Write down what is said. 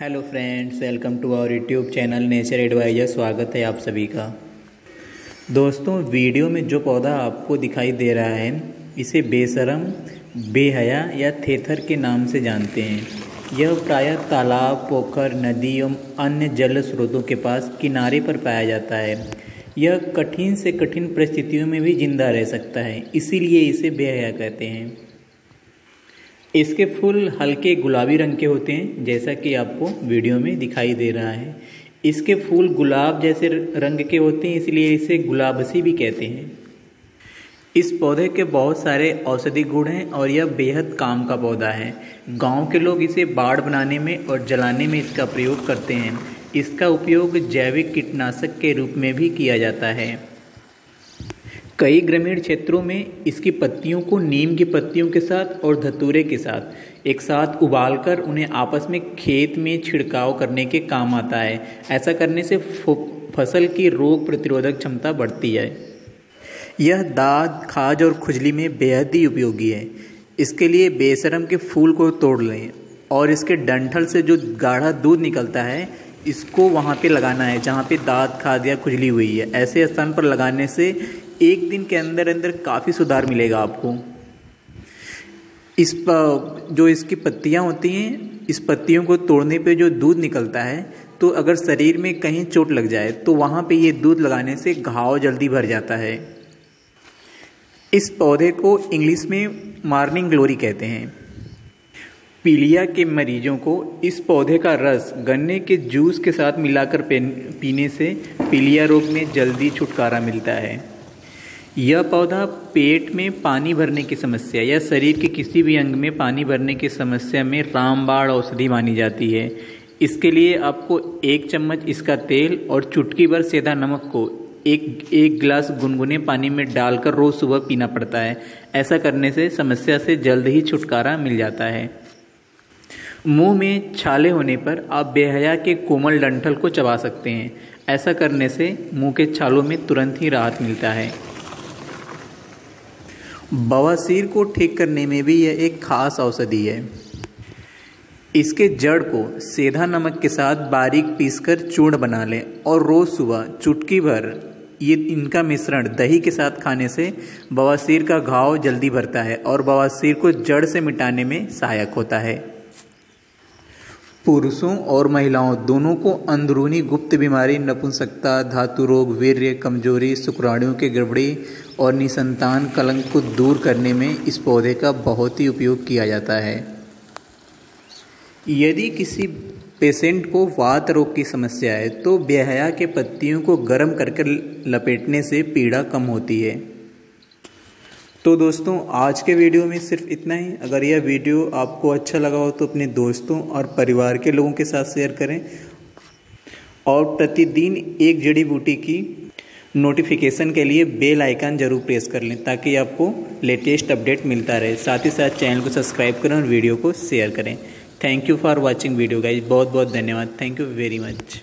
Hello friends welcome to our YouTube channel Nature Advisor स्वागत है आप सभी का दोस्तों वीडियो में जो पौधा आपको दिखाई दे रहा है, इसे बेसरम बेहया या थेथर के नाम से जानते हैं। यह प्रायः तालाब, पोखर, नदी एवं अन्य जल स्रोतों के पास किनारे पर पाया जाता है। यह कठिन से कठिन परिस्थितियों में भी ज़िंदा रह सकता है, इसीलिए इसे बेहया कहते हैं। इसके फूल हल्के गुलाबी रंग के होते हैं, जैसा कि आपको वीडियो में दिखाई दे रहा है। इसके फूल गुलाब जैसे रंग के होते हैं, इसलिए इसे गुलाबसी भी कहते हैं। इस पौधे के बहुत सारे औषधि गुण हैं और यह बेहद काम का पौधा है। गाँव के लोग इसे बाढ़ बनाने में और जलाने में इसका प्रयोग करते हैं। इसका उपयोग जैविक कीटनाशक के रूप में भी किया जाता है। कई ग्रामीण क्षेत्रों में इसकी पत्तियों को नीम की पत्तियों के साथ और धतूरे के साथ एक साथ उबालकर उन्हें आपस में खेत में छिड़काव करने के काम आता है। ऐसा करने से फ़सल की रोग प्रतिरोधक क्षमता बढ़ती है। यह दाद खाज और खुजली में बेहद ही उपयोगी है। इसके लिए बेसरम के फूल को तोड़ लें और इसके डंठल से जो गाढ़ा दूध निकलता है, इसको वहाँ पे लगाना है जहाँ पे दांत खाद या खुजली हुई है। ऐसे स्थान पर लगाने से एक दिन के अंदर अंदर काफ़ी सुधार मिलेगा आपको। इस जो इसकी पत्तियाँ होती हैं, इस पत्तियों को तोड़ने पे जो दूध निकलता है तो अगर शरीर में कहीं चोट लग जाए तो वहाँ पे ये दूध लगाने से घाव जल्दी भर जाता है। इस पौधे को इंग्लिश में मार्निंग ग्लोरी कहते हैं। पीलिया के मरीजों को इस पौधे का रस गन्ने के जूस के साथ मिलाकर पीने से पीलिया रोग में जल्दी छुटकारा मिलता है। यह पौधा पेट में पानी भरने की समस्या या शरीर के किसी भी अंग में पानी भरने की समस्या में रामबाण औषधि मानी जाती है। इसके लिए आपको एक चम्मच इसका तेल और चुटकी भर सेधा नमक को एक एक गिलास गुनगुने पानी में डालकर रोज़ सुबह पीना पड़ता है। ऐसा करने से समस्या से जल्द ही छुटकारा मिल जाता है। मुँह में छाले होने पर आप बेहया के कोमल डंठल को चबा सकते हैं। ऐसा करने से मुँह के छालों में तुरंत ही राहत मिलता है। बवासीर को ठीक करने में भी यह एक खास औषधि है। इसके जड़ को सेधा नमक के साथ बारीक पीसकर चूर्ण बना लें और रोज़ सुबह, चुटकी भर, ये इनका मिश्रण दही के साथ खाने से बवासीर का घाव जल्दी भरता है और बवासीर को जड़ से मिटाने में सहायक होता है। पुरुषों और महिलाओं दोनों को अंदरूनी गुप्त बीमारी, नपुंसकता, धातु रोग, वीर्य, कमज़ोरी, शुक्राणुओं के गड़बड़ी और निसंतान कलंक को दूर करने में इस पौधे का बहुत ही उपयोग किया जाता है। यदि किसी पेशेंट को वात रोग की समस्या है तो बेहया के पत्तियों को गर्म करके लपेटने से पीड़ा कम होती है। तो दोस्तों, आज के वीडियो में सिर्फ़ इतना ही। अगर यह वीडियो आपको अच्छा लगा हो तो अपने दोस्तों और परिवार के लोगों के साथ शेयर करें। और प्रतिदिन एक जड़ी बूटी की नोटिफिकेशन के लिए बेल आइकन ज़रूर प्रेस कर लें ताकि आपको लेटेस्ट अपडेट मिलता रहे। साथ ही साथ चैनल को सब्सक्राइब करें और वीडियो को शेयर करें। Thank you for watching video guys बहुत बहुत धन्यवाद। Thank you very much